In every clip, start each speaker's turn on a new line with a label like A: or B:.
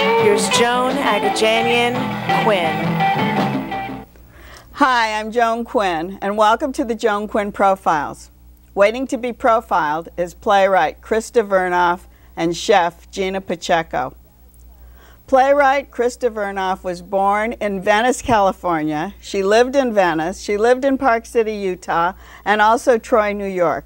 A: Here's Joan Agajanian Quinn.
B: Hi, I'm Joan Quinn, and welcome to the Joan Quinn Profiles. Waiting to be profiled is playwright Krista Vernoff and chef Gina Pacheco. Playwright Krista Vernoff was born in Venice, California. She lived in Venice. She lived in Park City, Utah, and also Troy, New York.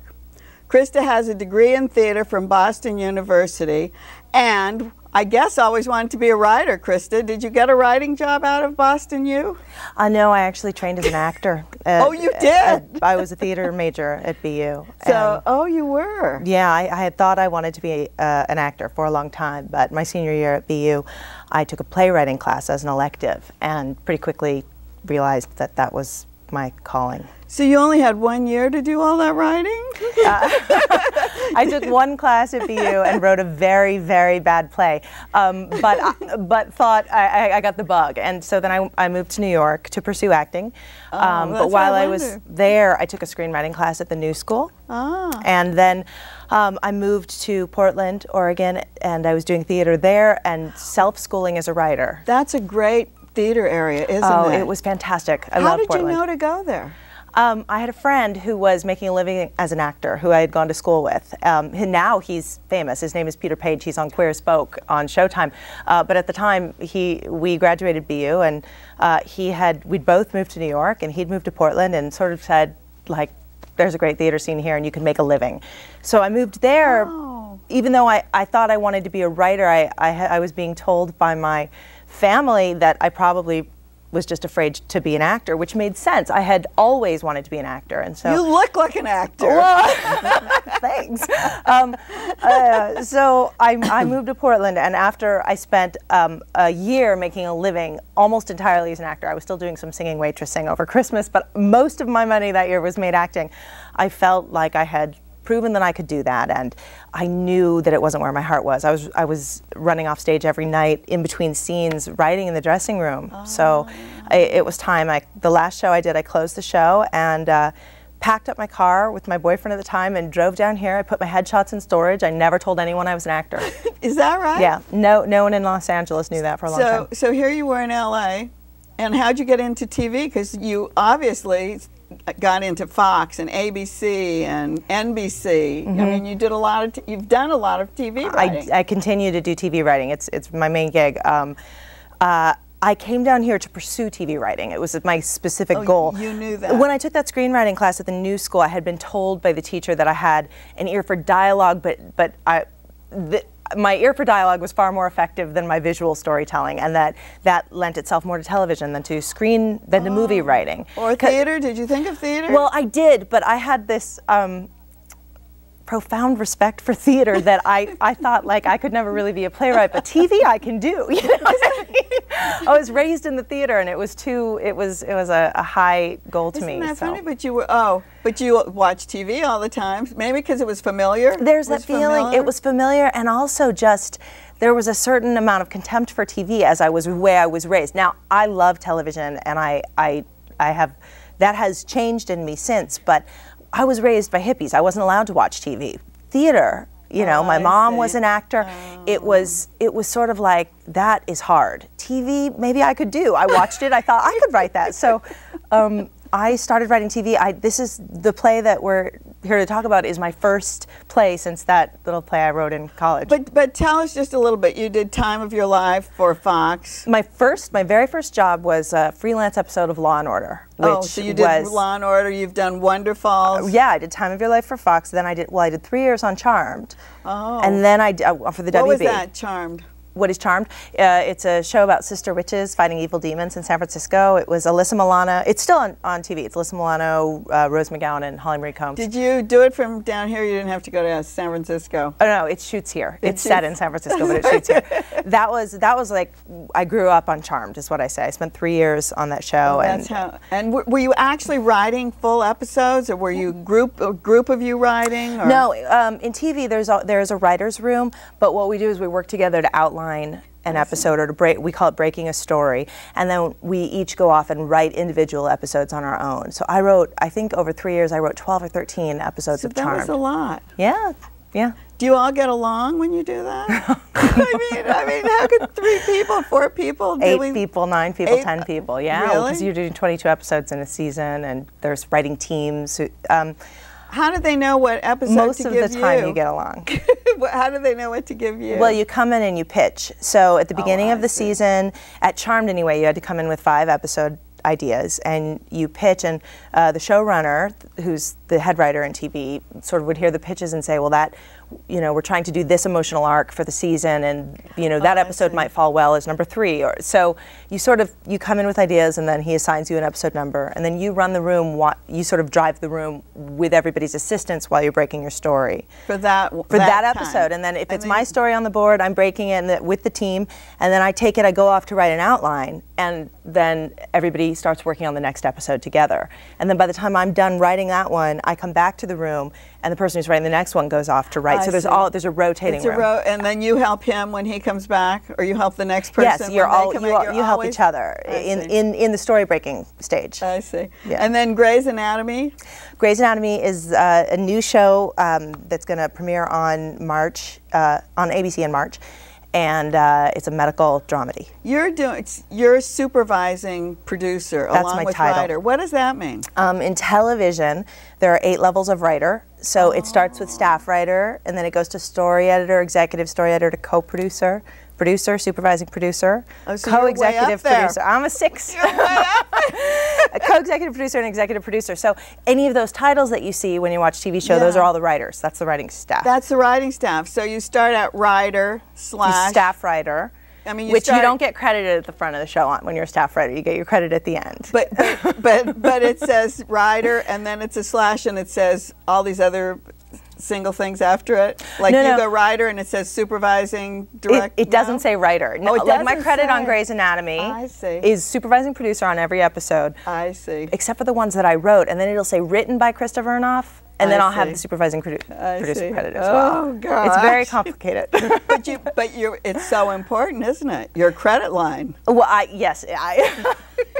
B: Krista has a degree in theater from Boston University and I guess I always wanted to be a writer, Krista. Did you get a writing job out of Boston U?
C: Uh, no, I actually trained as an actor.
B: At, oh, you did? At,
C: I was a theater major at BU.
B: So, oh, you were?
C: Yeah, I, I, had thought I wanted to be uh, an actor for a long time, but my senior year at BU, I took a playwriting class as an elective and pretty quickly realized that that was my calling.
B: So you only had one year to do all that writing? Uh,
C: I took one class at BU and wrote a very, very bad play, um, but uh, but thought I, I, got the bug, and so then I, I moved to New York to pursue acting.
B: Oh, um,
C: but while I, I, was there, I took a screenwriting class at the New School,
B: ah.
C: and then um, I moved to Portland, Oregon, and I was doing theater there and self-schooling as a writer.
B: That's a great theater area, isn't
C: oh,
B: it?
C: it was fantastic. I
B: How
C: love
B: did you know to go there?
C: Um, I had a friend who was making a living as an actor who I had gone to school with. Um, now he's famous. His name is Peter Paige. He's on Queer as Folk on Showtime. Uh, but at the time, he we graduated BU, and uh, he had we'd both moved to New York, and he'd moved to Portland, and sort of said like, "There's a great theater scene here, and you can make a living." So I moved there.
B: Oh.
C: Even though I, I thought I wanted to be a writer, I, I, I was being told by my family that I probably was just afraid to be an actor, which made sense. I had always wanted to be an actor, and so
B: you look like an actor.
C: Well, thanks. Um, uh, so I, I, moved to Portland, and after I spent um, a year making a living almost entirely as an actor, I was still doing some singing waitressing over Christmas, but most of my money that year was made acting. I felt like I had proven that I could do that, and I knew that it wasn't where my heart was. I was I was running off stage every night in between scenes, writing in the dressing room. Oh. So I, it was time. I the last show I did, I closed the show and. Uh, packed up my car with my boyfriend at the time and drove down here. I put my headshots in storage. I never told anyone I was an actor.
B: Is that right?
C: Yeah. No, no one in Los Angeles knew that for a long
B: so,
C: time.
B: So here you were in LA, and how'd you get into TV? Because you obviously got into Fox and ABC and NBC. Mm-hmm. I mean, you did a lot of. T- you've done a lot of TV writing.
C: I, I continue to do TV writing. It's it's my main gig. Um, uh, I came down here to pursue TV writing. It was my specific
B: oh,
C: goal.
B: You knew that.
C: When I took that screenwriting class at the New School, I had been told by the teacher that I had an ear for dialogue, but but I. The, my ear for dialogue was far more effective than my visual storytelling, and that that lent itself more to television than to screen than oh. to movie oh. writing.
B: Or theater? Did you think of theater?
C: Well, I did, but I had this. Um, profound respect for theater that I, I thought like I could never really be a playwright, but TV I can do. You know I, mean? I was raised in the theater, and it was too it was it was a, a high goal to
B: Isn't
C: me.
B: Isn't that
C: so.
B: funny? But you were oh, but you watch TV all the time. Maybe because it was familiar.
C: There's that feeling.
B: Familiar?
C: It was familiar, and also just there was a certain amount of contempt for TV as I was the way I was raised. Now I love television, and I I I have that has changed in me since, but I was raised by hippies. I wasn't allowed to watch TV. Theater, you know,
B: oh,
C: my mom was an actor.
B: Oh.
C: It was it was sort of like that is hard. TV, maybe I could do. I watched it. I thought I could write that. So um, I started writing TV. I, this is the play that we're here to talk about is my first play since that little play I wrote in college.
B: But but tell us just a little bit. You did Time of Your Life for Fox.
C: my first, my very first job was a freelance episode of Law and Order. Which
B: oh, so you did
C: was,
B: Law and Order. You've done Wonderfalls.
C: Yeah, I did Time of Your Life for Fox. Then I did well, I did three years on Charmed,
B: Oh.
C: and then I did uh, for the
B: what
C: WB.
B: was that? Charmed.
C: What is Charmed? Uh, it's a show about sister witches fighting evil demons in San Francisco. It was Alyssa Milano. It's still on, on TV. It's Alyssa Milano, uh, Rose McGowan, and Holly Marie Combs.
B: Did you do it from down here? You didn't have to go to San Francisco.
C: Oh no, it shoots here. It's set in San Francisco, but it shoots here. That was that was like I grew up on Charmed, is what I say. I spent three years on that show, and
B: That's how. And w- were you actually writing full episodes, or were you group a group of you writing? Or?
C: No, um, in TV there's a, there's a writer's room, but what we do is we work together to outline an episode or to break. We call it breaking a story, and then we each go off and write individual episodes on our own. So I wrote, I think over three years, I wrote 12 or 13 episodes
B: So
C: of
B: that
C: Charmed.
B: was a lot.
C: Yeah, yeah.
B: Do you all get along when you do that? I mean, I mean, how could three people, four people,
C: Eight
B: doing-
C: people, nine people,
B: Eight-
C: ten people. Yeah,
B: Really?
C: because you're doing 22 episodes in a season, and there's writing teams. Who, um,
B: How do they know what episode
C: most
B: to
C: of the time,
B: you?
C: you get along.
B: how do they know what to give you?
C: Well, you come in and you pitch. So at the beginning
B: Oh,
C: of the
B: see.
C: season, at Charmed anyway, you had to come in with five episode ideas and you pitch and uh, the showrunner who's the head writer in tv sort of would hear the pitches and say well that you know we're trying to do this emotional arc for the season and you know that
B: Oh,
C: episode might fall well as number three or so you sort of you come in with ideas and then he assigns you an episode number and then you run the room you sort of drive the room with everybody's assistance while you're breaking your story
B: for that
C: for that,
B: time.
C: episode. And then if
B: And
C: it's
B: then
C: my story on the board, I'm breaking it in the, with the team, and then I take it, I go off to write an outline, and then everybody starts working on the next episode together. And then by the time I'm done writing that one, I come back to the room, and the person who's writing the next one goes off to write.
B: I
C: so there's
B: see.
C: all there's a rotating
B: It's a
C: room.
B: and then you help him when he comes back, or you help the next person.
C: Yes, you're all you, all-
B: You're
C: you help each other
B: I
C: in,
B: see.
C: in in the story breaking stage.
B: I see.
C: Yeah.
B: And then Grey's Anatomy.
C: Grey's Anatomy is uh, a new show um, that's going to premiere on March uh, on ABC in March, and uh, it's a medical dramedy.
B: You're doing. You're supervising producer
C: That's
B: along
C: my
B: with
C: title.
B: writer. What does that mean?
C: Um, in television, there are eight levels of writer. So it starts with staff writer, and then it goes to story editor, executive story editor, to co-producer, producer, supervising producer,
B: Oh, so
C: co-executive producer. I'm a six. a co-executive producer and executive producer. So any of those titles that you see when you watch TV show, those are all the writers. That's the writing staff.
B: That's the writing staff. So you start at writer
C: You
B: slash
C: staff writer.
B: I mean, you
C: which
B: start-
C: you don't get credited at the front of the show on when you're a staff writer. You get your credit at the end.
B: But but but, but it says writer, and then it's a slash, and it says all these other single things after it. Like
C: No,
B: you
C: no.
B: go writer, and it says supervising
C: It, it doesn't say writer. No,
B: Oh, it
C: like my credit on
B: say.
C: Grey's Anatomy
B: I see.
C: is supervising producer on every episode,
B: I see.
C: except for the ones that I wrote, and then it'll say written by Krista Vernoff, and then
B: I
C: I'll have the supervising produ- producer
B: see.
C: credit as
B: Oh,
C: well. Oh God! It's very complicated.
B: But you but you it's so important, isn't it? Your credit line.
C: well, I yes, I.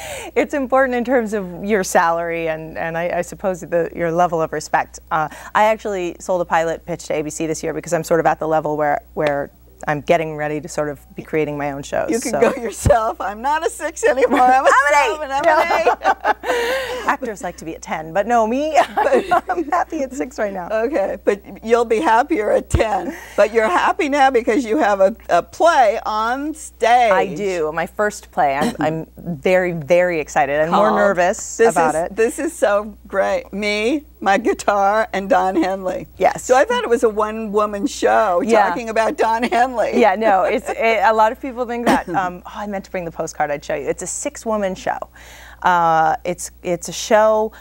C: it's important in terms of your salary and, and I, I suppose the, your level of respect. Uh, I actually sold a pilot pitch to ABC this year because I'm sort of at the level where where I'm getting ready to sort of be creating my own shows.
B: You can
C: so.
B: go yourself. I'm not a six anymore. I'm a
C: I'm
B: seven. I'm an eight.
C: Actors like to be at 10, but no, me, I'm happy at six right now.
B: Okay, but you'll be happier at 10. But you're happy now because you have a, a play on stage.
C: I do. My first play. I'm, I'm very, very excited and more nervous
B: this
C: about
B: is,
C: it.
B: This is so great. Me, my guitar, and Don Henley.
C: Yes.
B: So I thought it was a one woman show
C: Yeah.
B: talking about Don Henley.
C: yeah, no, it's it, a lot of people think that. Um, oh, I meant to bring the postcard. I'd show you. It's a six-woman show. Uh, it's it's a show.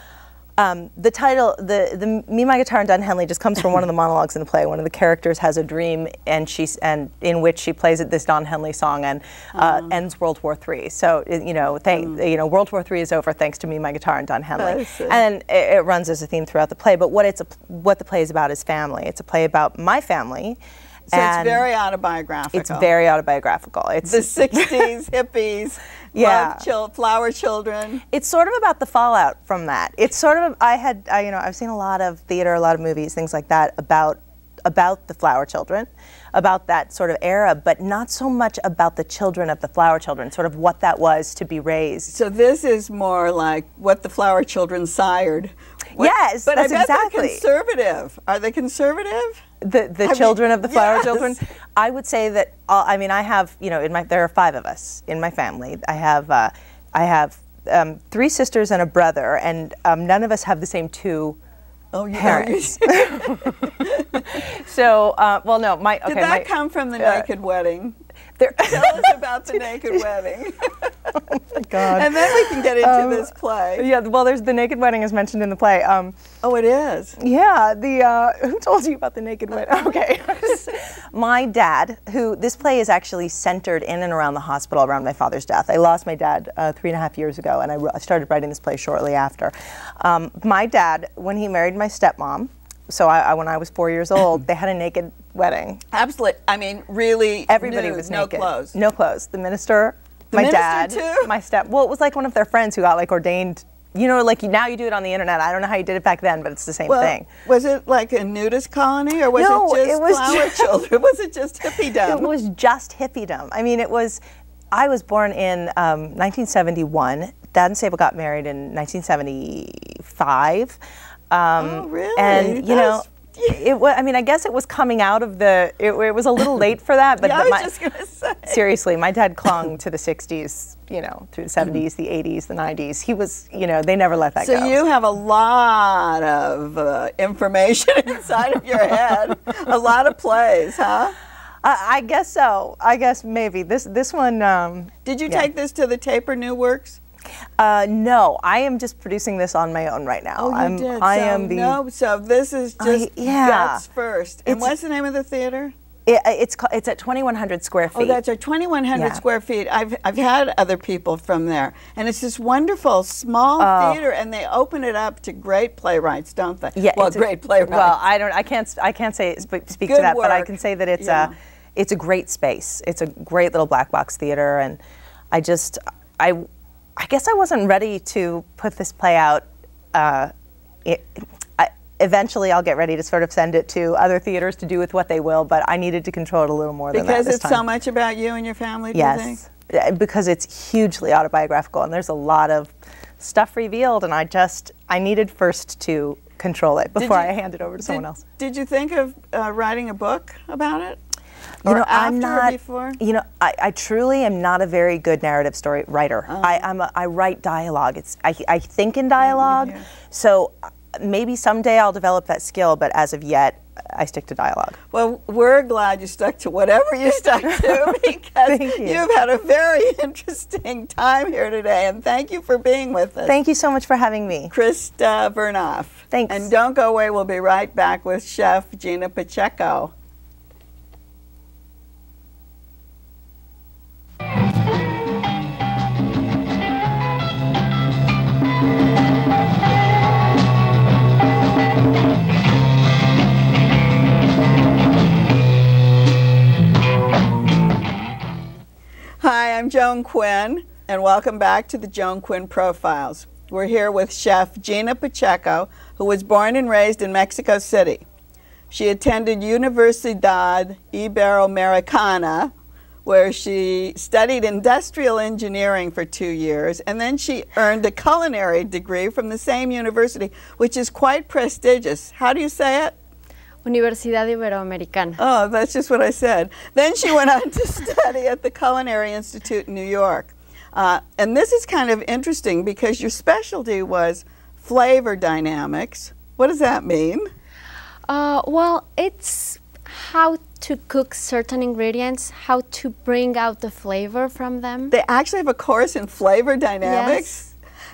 C: Um, the title, the the Me, My Guitar, and Don Henley, just comes from one of the monologues in the play. One of the characters has a dream, and she's and in which she plays this Don Henley song and uh, ends World War III. So you know, thank, you know, World War III is over thanks to Me, My Guitar, and Don Henley. And it, it runs as a theme throughout the play. But what it's a, what the play is about is family. It's a play about my family.
B: So it's very autobiographical.
C: it's very autobiographical. It's
B: the 60s hippies,
C: Yeah.
B: love chil- flower children.
C: it's sort of about the fallout from that. It's sort of I had I, you know I've seen a lot of theater, a lot of movies, things like that about about the flower children, about that sort of era, but not so much about the children of the flower children, sort of what that was to be raised.
B: So this is more like what the flower children sired. What-
C: Yes,
B: but
C: that's
B: I bet
C: exactly.
B: they're conservative. Are they conservative?
C: The the
B: mean,
C: children of the flower
B: yes.
C: children. I would say that all, I mean I have you know in my there are five of us in my family. I have uh, I have um, three sisters and a brother, and um, none of us have the same two
B: Oh, you
C: parents. so, uh, well, no, my okay.
B: Did that
C: my,
B: come from the
C: uh,
B: naked wedding? Tell us about the naked wedding.
C: God.
B: and then we can get into
C: Um,
B: this play.
C: yeah, well, there's the naked wedding is mentioned in the play. Um,
B: Oh, it is.
C: Yeah, the uh, who told you about the naked wedding? Okay, my dad, who this play is actually centered in and around the hospital around my father's death. I lost my dad uh, three and a half years ago, and I, started writing this play shortly after. Um, my dad, when he married my stepmom, so I, I, when I was four years old, they had a naked wedding.
B: Absolutely. I mean, really.
C: Everybody
B: nude,
C: was
B: no
C: naked.
B: clothes.
C: No clothes. The minister,
B: The
C: my dad,
B: too?
C: my step. Well, it was like one of their friends who got like ordained. You know, like now you do it on the internet. I don't know how you did it back then, but it's the same
B: Well,
C: thing.
B: was it like a nudist colony, or was
C: No,
B: it just
C: it was
B: flower
C: just-
B: children? Was it just hippiedom?
C: It was just hippiedom. I mean, it was. I was born in um, 1971. Dad and Sable got married in 1975. Um,
B: Oh, really?
C: And you know, it was. I mean, I guess it was coming out of the. It, it was a little late for that, but
B: yeah, I was just gonna say.
C: seriously, my dad clung to the 60s. You know, through the 70s, the 80s, the 90s. He was. You know, they never let that
B: So
C: go.
B: you have a lot of uh, information inside of your head, a lot of plays, huh?
C: I, I guess so. I guess maybe this this one. Um,
B: Did you
C: Yeah.
B: take this to the Taper New Works?
C: Uh, no, I am just producing this on my own right now.
B: Oh, you
C: I'm,
B: did.
C: I
B: so,
C: am the.
B: no. So this is just
C: I- yeah.
B: guts first. And
C: It's-
B: what's the name of the theater?
C: It, it's ca- it's at 2,100 square feet.
B: Oh, that's our 2,100
C: Yeah.
B: square feet. I've, I've had other people from there. And it's this wonderful small
C: Oh.
B: theater, and they open it up to great playwrights, don't they?
C: yeah.
B: Well,
C: it's a-
B: great playwrights.
C: Well, I don't. I can't. I can't say sp- speak to that, but I can say that it's
B: Yeah.
C: a it's a great space. It's a great little black box theater, and I just I I guess I wasn't ready to put this play out. Uh, it, I, eventually, I'll get ready to sort of send it to other theaters to do with what they will, but I needed to control it a little more than that
B: because it's
C: time.
B: so much about you and your family, do you think?
C: Yes, because it's hugely autobiographical, and there's a lot of stuff revealed, and I just I needed first to control it before
B: you-
C: I hand it over to someone else.
B: Did you think of uh, writing a book about it?
C: You know, I'm not.
B: before?
C: You know, I, I truly am not a very good narrative story writer.
B: Oh.
C: I, I'm a, I write dialogue. It's I, I think in dialogue,
B: yeah.
C: so uh, maybe someday I'll develop that skill. But as of yet, I stick to dialogue.
B: Well, we're glad you stuck to whatever you stuck to because
C: you.
B: have had a very interesting time here today, and thank you for being with us.
C: Thank you so much for having me.
B: Krista Vernoff.
C: Thanks.
B: And don't go away. We'll be right back with Chef Gina Pacheco. Joan Quinn, and welcome back to the Joan Quinn Profiles. We're here with Chef Gina Pacheco, who was born and raised in Mexico City. She attended Universidad Iberoamericana, where she studied industrial engineering for two years, and then she earned a culinary degree from the same university, which is quite prestigious. How do you say it?
D: Universidad Iberoamericana.
B: Oh, that's just what I said. Then she went on to study at the Culinary Institute in New York. Uh, and this is kind of interesting because your specialty was flavor dynamics. What does that mean?
D: Uh, well, it's how to cook certain ingredients, how to bring out the flavor from them.
B: They actually have a course in flavor dynamics.
D: Yes.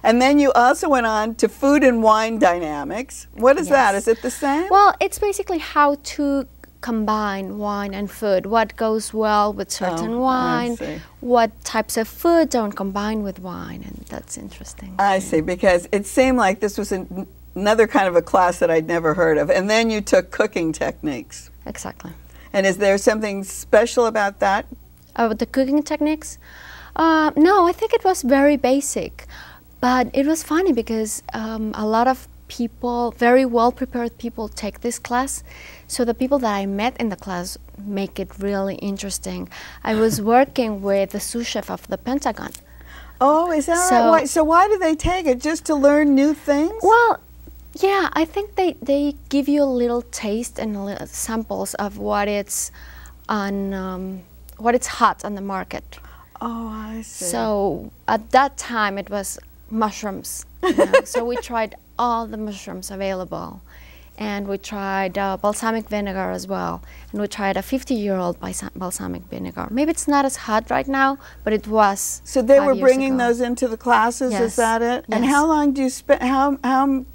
B: And then you also went on to food and wine dynamics. What is that?
D: Yes.
B: Is it the same?
D: Well, it's basically how to combine wine and food. What goes well with certain
B: Oh,
D: wine, what types of food don't combine with wine, and that's interesting.
B: I see, because it seemed like this was an, another kind of a class that I'd never heard of. And then you took cooking techniques.
D: exactly.
B: And is there something special about that?
D: Uh, the cooking techniques? Uh, no, I think it was very basic. But it was funny because um, a lot of people, very well prepared people, take this class. So the people that I met in the class make it really interesting. I was working with the sous chef of the Pentagon.
B: Oh, is that right?
D: So-
B: Why, so why do they take it? Just to learn new things?
D: Well, yeah, I think they, they give you a little taste and a little samples of what it's on, um, what it's hot on the market.
B: Oh, I see.
D: So at that time it was mushrooms. you know, so we tried all the mushrooms available. and we tried uh, balsamic vinegar as well. And we tried a 50-year-old balsamic vinegar. Maybe it's not as hot right now, but it was.
B: So they were bringing ago. those into the classes.
D: Yes.
B: Is that it?
D: Yes.
B: And how long do you spend? How how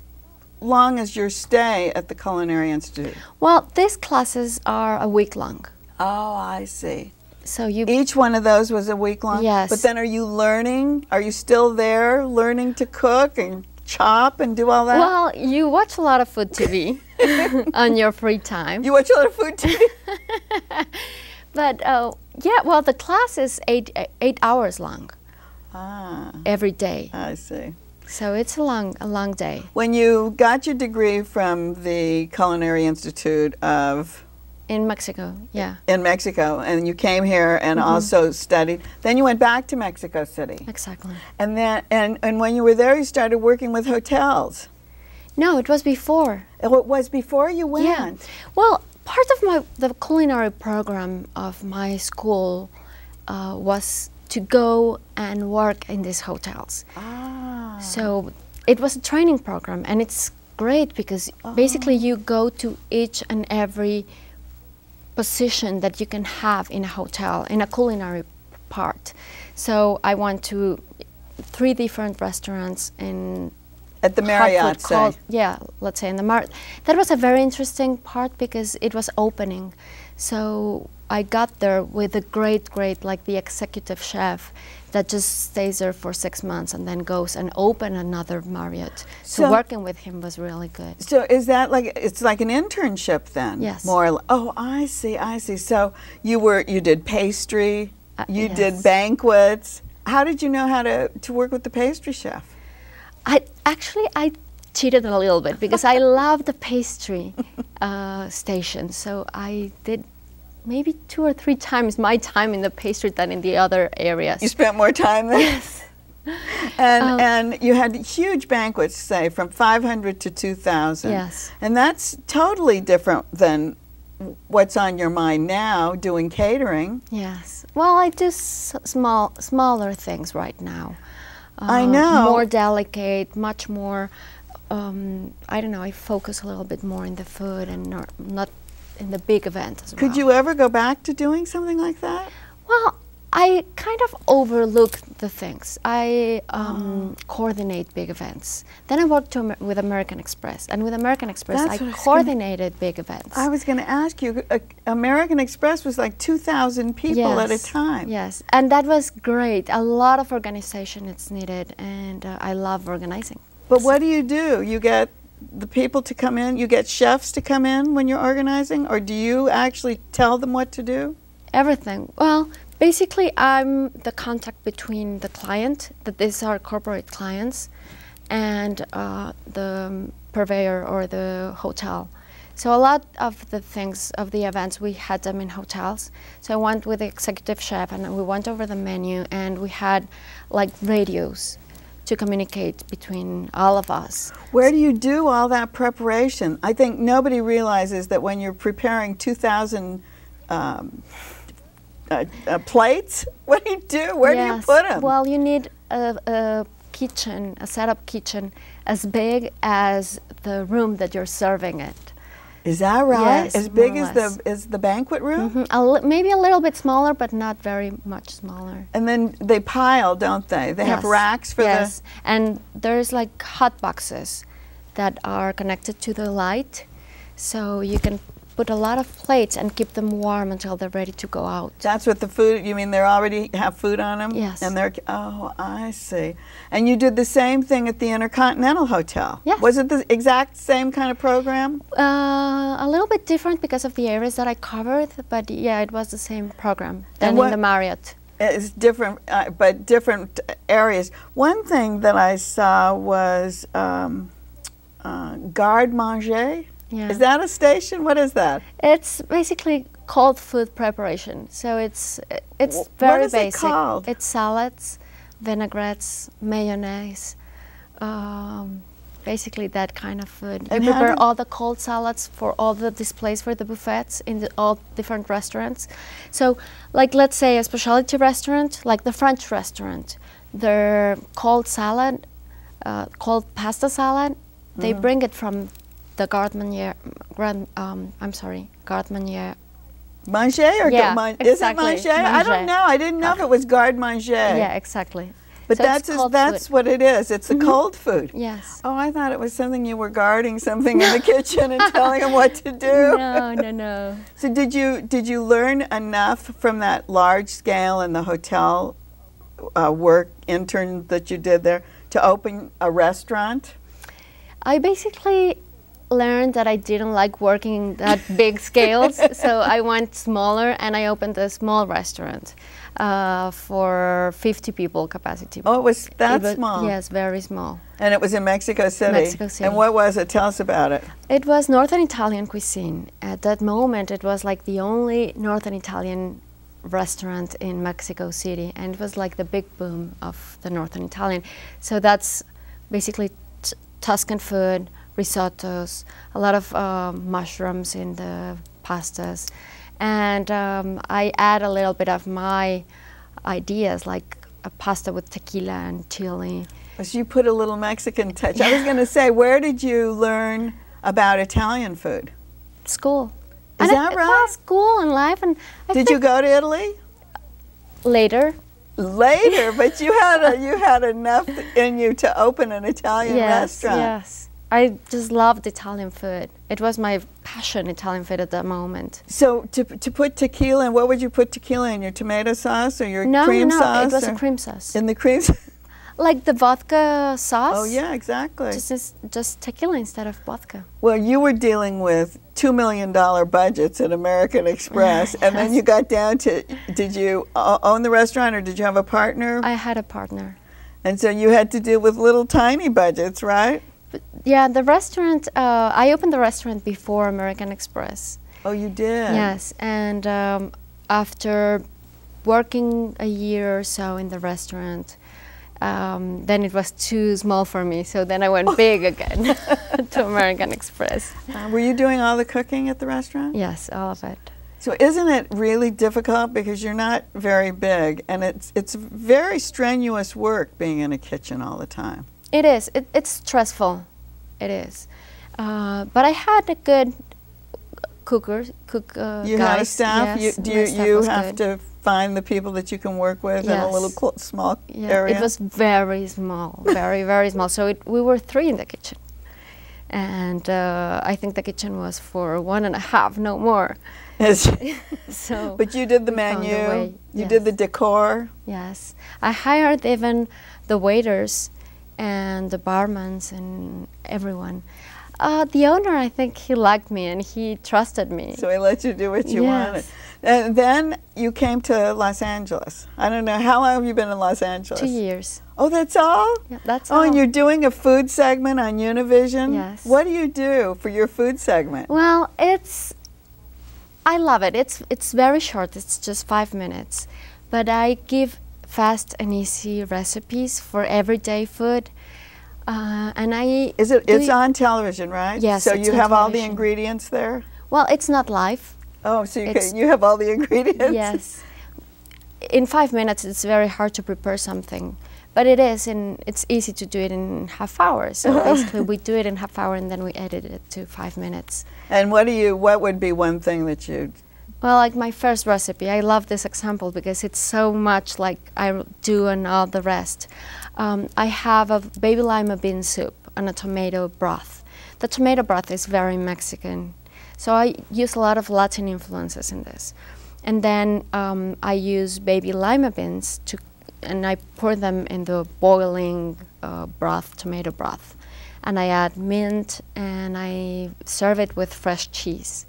B: long is your stay at the Culinary Institute?
D: Well, these classes are a week long.
B: Oh, I see.
D: So you
B: each one of those was a week long.
D: Yes.
B: But then, are you learning? Are you still there, learning to cook and chop and do all that?
D: Well, you watch a lot of food TV on your free time.
B: You watch a lot of food TV.
D: but uh, yeah, well, the class is eight eight hours long.
B: Ah.
D: Every day.
B: I see.
D: So it's a long, a long day.
B: When you got your degree from the Culinary Institute of
D: in Mexico, yeah.
B: In Mexico, and you came here and mm -hmm. also studied. Then you went back to Mexico City.
D: Exactly.
B: And then, and, and when you were there, you started working with hotels.
D: No, it was before.
B: Oh, it was before you went.
D: Yeah. Well, part of my the culinary program of my school uh, was to go and work in these hotels.
B: Ah.
D: So it was a training program, and it's great because oh. basically you go to each and every position that you can have in a hotel, in a culinary part. So I went to three different restaurants in
B: at the Marriott,
D: called, yeah, let's say in the Marriott. That was a very interesting part because it was opening. So I got there with a great, great, like the executive chef that just stays there for six months and then goes and open another Marriott. So, so, working with him was really good.
B: So is that like it's like an internship then?
D: Yes.
B: More. Oh, I see. I see. So you were you did pastry,
D: uh,
B: you
D: yes.
B: did banquets. How did you know how to to work with the pastry chef?
D: I actually I cheated a little bit because I love the pastry uh, station. So I did maybe two or three times my time in the pastry than in the other areas.
B: You spent more time there?
D: Yes.
B: and um, and you had huge banquets, say from 500 to 2,000.
D: Yes.
B: And that's totally different than what's on your mind now, doing catering.
D: Yes. Well, I do small, smaller things right now.
B: Uh, I know.
D: More delicate, much more. Um, I don't know. I focus a little bit more in the food and not, not in the big event as
B: well. Could you ever go back to doing something like that?
D: Well, I kind of overlook the things. I um, oh. coordinate big events. Then I worked with American Express, and with American Express,
B: That's
D: I coordinated big events.
B: I was going to ask you. Uh, American Express was like 2,000 people
D: yes,
B: at a time.
D: Yes, and that was great. A lot of organization is needed, and uh, I love organizing.
B: But so what do you do? You get the people to come in? You get chefs to come in when you're organizing, or do you actually tell them what to do?
D: Everything. Well, basically, I'm the contact between the client, that these are corporate clients, and uh, the purveyor or the hotel. So a lot of the things of the events we had them in hotels. So I went with the executive chef and we went over the menu and we had like radios to communicate between all of us.
B: Where do you do all that preparation? I think nobody realizes that when you're preparing 2,000 um, uh, uh, plates, what do you do? Where
D: yes.
B: do you put them?
D: Well, you need a, a kitchen, a setup kitchen, as big as the room that you're serving it.
B: Is that right?
D: Yes,
B: as big as the as the banquet room?
D: Mm -hmm. maybe a little bit smaller, but not very much smaller.
B: And then they pile, don't they? They
D: yes.
B: have racks for
D: yes.
B: the.
D: Yes, and there's like hot boxes that are connected to the light, so you can put a lot of plates and keep them warm until they're ready to go out.
B: That's what the food, you mean they already have food on them?
D: Yes.
B: And they're, oh, I see. And you did the same thing at the Intercontinental Hotel?
D: Yes.
B: Was it the exact same kind of program?
D: Uh, a little bit different because of the areas that I covered, but yeah, it was the same program than in the Marriott.
B: It's different, uh, but different areas. One thing that I saw was um, uh, garde manger.
D: Yeah.
B: Is that a station? What is that?
D: It's basically cold food preparation. So it's it's very
B: what is
D: basic.
B: It called?
D: It's salads, vinaigrettes, mayonnaise, um, basically that kind of food.
B: And
D: you prepare all the cold salads for all the displays for the buffets in the, all different restaurants. So, like let's say a specialty restaurant, like the French restaurant, their cold salad, uh, cold pasta salad, mm. they bring it from the garde manière, grand, um, I'm sorry, garde manière.
B: Manger or
D: Yeah,
B: man-
D: exactly.
B: is it manger? I don't know. I didn't know if it was garde manger.
D: Yeah, exactly.
B: But
D: So
B: that's
D: cold
B: that's
D: food.
B: what it is. It's the cold food.
D: Yes.
B: Oh, I thought it was something you were guarding something in the kitchen and telling them what to do.
D: No, no, no.
B: So did you did you learn enough from that large scale and the hotel uh, work intern that you did there to open a restaurant?
D: I basically learned that I didn't like working that big scales, so I went smaller and I opened a small restaurant uh, for 50 people capacity.
B: Oh, it was that
D: It was-
B: small.
D: Yes, very small.
B: And it was in Mexico City.
D: Mexico City.
B: And what was it? Tell us about it.
D: It was Northern Italian cuisine. At that moment, it was like the only Northern Italian restaurant in Mexico City, and it was like the big boom of the Northern Italian. So that's basically t- Tuscan food, risottos, a lot of um, mushrooms in the pastas, and um, I add a little bit of my ideas, like a pasta with tequila and chili.
B: So you put a little Mexican touch. I was going to say, where did you learn about Italian food?
D: School.
B: Is
D: and
B: that right?
D: Was school and life, and I
B: Did you go to Italy?
D: later?
B: Later, but you had a, you had enough in you to open an Italian
D: yes,
B: restaurant.
D: yes. I just loved Italian food. It was my passion, Italian food at that moment.
B: So to, to put tequila in, what would you put tequila in? Your tomato sauce or your
D: No,
B: cream
D: no, no,
B: sauce?
D: it was a cream sauce.
B: In the cream sauce?
D: like the vodka sauce.
B: Oh, yeah, exactly.
D: Just, just, just tequila instead of vodka.
B: Well, you were dealing with $2 million budgets at American Express, and then you got down to did you own the restaurant or did you have a partner?
D: I had a partner.
B: and so you had to deal with little tiny budgets, right?
D: But yeah, the restaurant, uh, I opened the restaurant before American Express.
B: Oh, you did?
D: Yes, and um, after working a year or so in the restaurant, um, then it was too small for me. So then I went big again to American Express.
B: Uh, were you doing all the cooking at the restaurant?
D: Yes, all of it.
B: So isn't it really difficult because you're not very big and it's it's very strenuous work being in a kitchen all the time.
D: It is. It, it's stressful. It is. Uh, but I had a good cooker, cook uh,
B: You
D: guys.
B: had a staff.
D: Yes,
B: you do you,
D: staff
B: you have
D: good.
B: to find the people that you can work with in a little small
D: Yeah,
B: area.
D: it was very small, very very small. So it, we were three in the kitchen, and uh, I think the kitchen was for one and a half, no more.
B: Yes.
D: So,
B: but you did the
D: we found a
B: menu. You did the decor.
D: yes, I hired even the waiters and the barmans and everyone. Uh, the owner, I think he liked me and he trusted me.
B: So he let you do what you wanted.
D: Yes.
B: And then you came to Los Angeles. I don't know how long have you been in Los Angeles?
D: Two years.
B: Oh, that's all.
D: Yeah, that's
B: Oh,
D: all.
B: and you're doing a food segment on Univision?
D: Yes.
B: What do you do for your food segment?
D: Well, it's I love it. It's it's very short. It's just five minutes, but I give fast and easy recipes for everyday food, uh, and I
B: Is it? It's on television, right?
D: Yes,
B: So you have all the ingredients there.
D: Well, it's not live.
B: Oh, so you can, you have all the ingredients.
D: Yes. In five minutes, it's very hard to prepare something, but it is, and it's easy to do it in half hour. So basically, we do it in half hour, and then we edit it to five minutes.
B: And what do you? What would be one thing that you?
D: Well, like my first recipe, I love this example because it's so much like I do and all the rest. Um, I have a baby lima bean soup and a tomato broth. The tomato broth is very Mexican, so I use a lot of Latin influences in this. And then um, I use baby lima beans to, and I pour them in the boiling uh, broth, tomato broth, and I add mint and I serve it with fresh cheese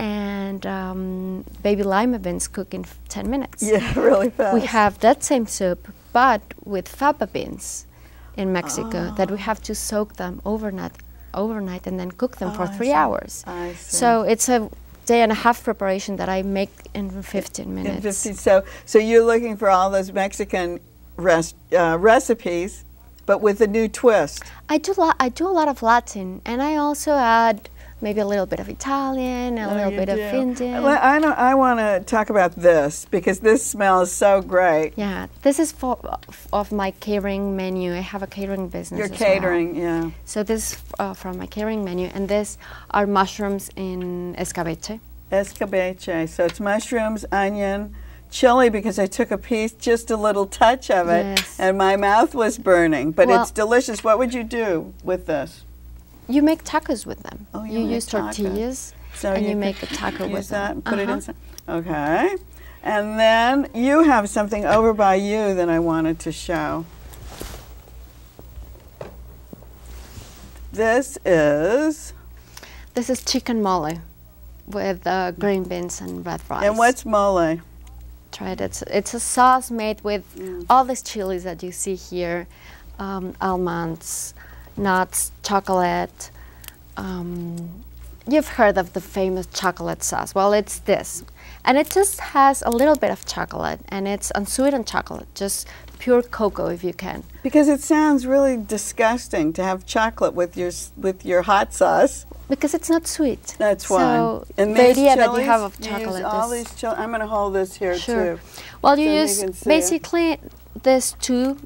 D: and um, baby lima beans cook in f- 10 minutes.
B: Yeah, really fast.
D: We have that same soup, but with faba beans in Mexico that we have to soak them overnight, overnight and then cook them
B: Oh,
D: for
B: I
D: three
B: see.
D: hours.
B: I see.
D: So it's a day and a half preparation that I make in 15
B: In
D: minutes.
B: so so you're looking for all those Mexican res, uh, recipes, but with a new twist.
D: I do I do a lot of Latin, and I also add maybe a little bit of Italian, a
B: Oh,
D: little
B: you
D: bit of. Indian.
B: Well, I, I want to talk about this because this smells so great.
D: yeah, this is for of my catering menu. I have a catering business.
B: You're
D: as well.
B: catering, yeah.
D: So this is uh, from my catering menu, and this are mushrooms in escabeche.
B: Escabeche. So it's mushrooms, onion, chili because I took a piece, just a little touch of it,
D: Yes.
B: and my mouth was burning. But
D: Well-
B: it's delicious. What would you do with this?
D: You make tacos with them.
B: Oh, you
D: you use
B: tacos.
D: tortillas,
B: So
D: and you,
B: could
D: make a taco with
B: that
D: them.
B: and put it
D: Uh-huh.
B: inside. Okay. And then you have something over by you that I wanted to show. This is,
D: This is chicken mole with uh, green beans and red rice.
B: and what's mole?
D: Try it. It's, it's a sauce made with
B: Mm.
D: all these chilies that you see here, um, almonds, nuts, chocolate. Um, you've heard of the famous chocolate sauce. Well, it's this. And it just has a little bit of chocolate, and it's unsweetened chocolate, just pure cocoa if you can.
B: Because it sounds really disgusting to have chocolate with your with your hot sauce.
D: Because it's not sweet.
B: That's
D: so
B: why. And
D: the idea that you have of
B: you
D: chocolate
B: all
D: is
B: these chili. I'm going to hold this here
D: Sure.
B: too.
D: Well, you
B: so
D: use
B: can see it.
D: basically these two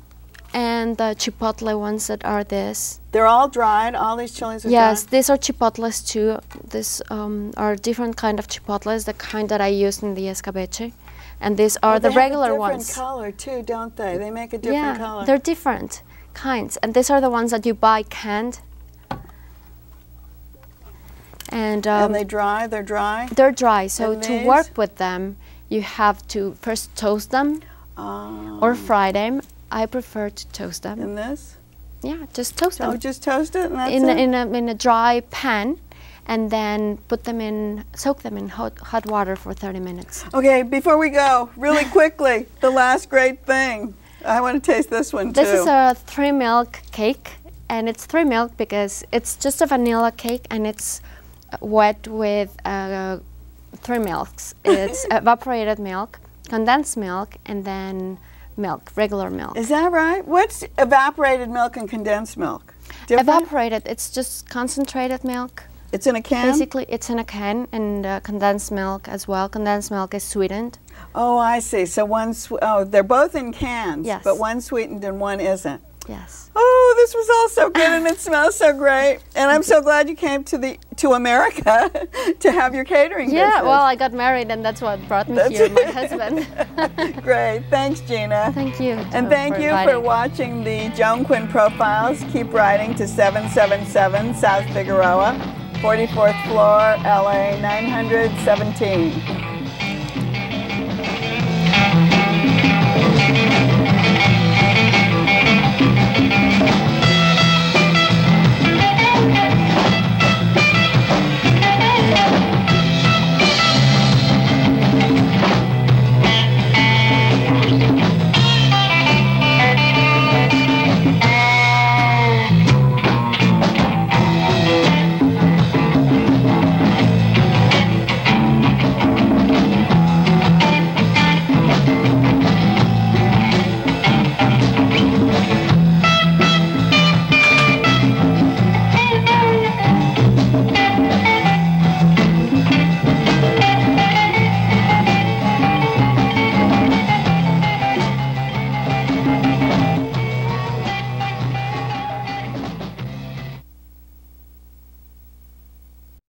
D: and the chipotle ones that are this.
B: They're all dried. All these chilies are
D: Yes,
B: dried.
D: these are chipotles too. These um, are different kind of chipotles, the kind that I used in the escabeche. And these are
B: Oh,
D: the
B: they have a
D: regular
B: different
D: ones.
B: color too, don't they? They make a different
D: yeah,
B: color.
D: they're different kinds. And these are the ones that you buy canned. And, um,
B: and they dry. They're dry.
D: they're dry, so
B: And
D: to work with them, you have to first toast them
B: Oh.
D: or fry them. I prefer to toast them.
B: In this?
D: Yeah, just toast
B: Oh,
D: them
B: just toast it and that's
D: in a,
B: it.
D: in a in a dry pan, and then put them in soak them in hot hot water for 30 minutes.
B: okay, before we go, really quickly, the last great thing. I want to taste this one
D: This
B: too.
D: This is a three milk cake, and it's three milk because it's just a vanilla cake and it's wet with uh, three milks. It's evaporated milk, condensed milk, and then milk, regular milk.
B: Is that right? What's evaporated milk and condensed milk? Different?
D: Evaporated, it's just concentrated milk.
B: It's in a can.
D: Basically, it's in a can, and uh, condensed milk as well. Condensed milk is sweetened.
B: Oh, I see. So one's oh, they're both in cans,
D: Yes.
B: but one sweetened and one isn't.
D: Yes.
B: Oh, this was all so good and it smells so great. And I'm so glad you came to the to America to have your catering
D: Yeah,
B: business.
D: well, I got married, and that's what brought me here, my husband.
B: great. Thanks, Gina.
D: thank you.
B: And thank
D: for
B: you for watching the Joan Quinn Profiles. Keep writing to 777 South Figueroa, 44th floor, LA 917.